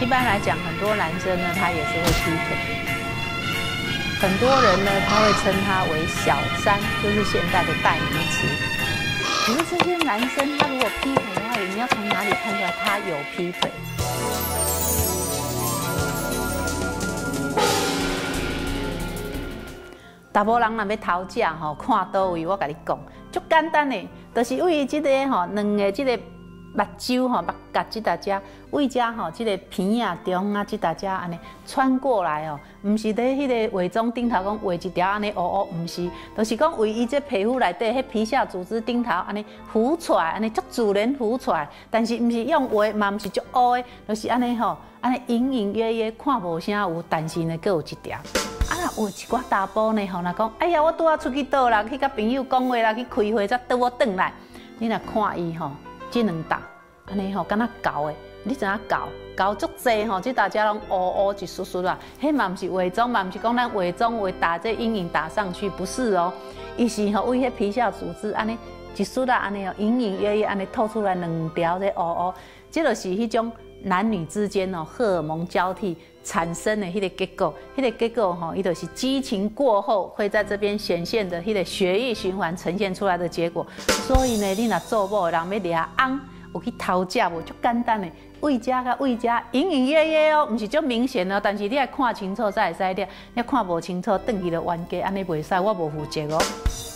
一般来讲，很多男生呢，他也是会劈腿。很多人呢，他会称他为小三，就是现在的代名词。可是这些男生，他如果劈腿的话，你要从哪里看出来他有劈腿？大波人若要讨价吼，看倒位，我甲你讲，足简单的，就是为即个吼，两个即个目睭吼，目甲即大家为遮吼，即个鼻啊、中啊，即大家安尼穿过来哦，毋是咧迄个伪装顶头讲画一条安尼乌乌，毋是，就是讲为伊这皮肤内底迄皮下组织顶头安尼浮出来，安尼足自然浮出来，但是毋是用画，嘛毋是足乌的，就是安尼吼，安尼隐隐约约看无啥有，但是呢，佫有一条。啊，若有一寡查甫呢，吼，若讲，哎呀，我拄啊出去倒啦，去甲朋友讲话啦，去开会才倒我转来。你若看伊吼，即两搭，安尼吼，敢若搞的，你知影搞搞足济吼，即大家拢乌乌一丝丝啦。迄嘛毋是化妆嘛，毋是讲咱伪装为打这阴影打上去，不是哦。伊是吼为迄皮下组织安尼一丝啦，安尼哦，隐隐约约安尼透出来两条这乌乌，即就是迄种。男女之间哦，荷尔蒙交替产生的迄个结构，迄个结构吼，伊就是激情过后会在这边显现的迄个血液循环呈现出来的结果。所以呢，你若做某人要掠翁，有去偷食无？就简单的，为家甲为家，隐隐约约哦，毋是足明显哦，但是你要看清楚才会使掠，你看无清楚，转去就冤家，安尼袂使，我无负责哦。